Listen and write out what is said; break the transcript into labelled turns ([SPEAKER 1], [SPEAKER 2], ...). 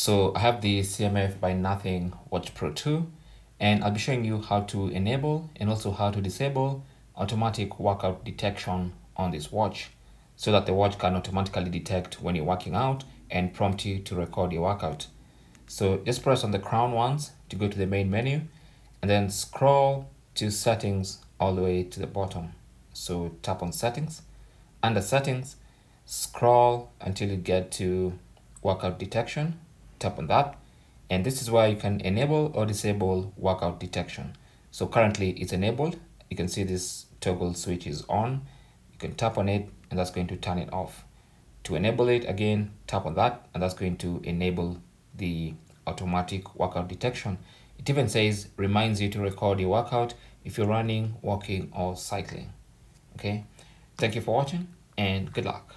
[SPEAKER 1] So I have the CMF by Nothing Watch Pro 2 and I'll be showing you how to enable and also how to disable automatic workout detection on this watch so that the watch can automatically detect when you're working out and prompt you to record your workout. So just press on the crown once to go to the main menu and then scroll to settings all the way to the bottom. So tap on settings. Under settings, scroll until you get to workout detection. Tap on that. And this is where you can enable or disable workout detection. So currently it's enabled. You can see this toggle switch is on. You can tap on it and that's going to turn it off. To enable it again, tap on that and that's going to enable the automatic workout detection. It even says reminds you to record your workout if you're running, walking or cycling. Okay. Thank you for watching and good luck.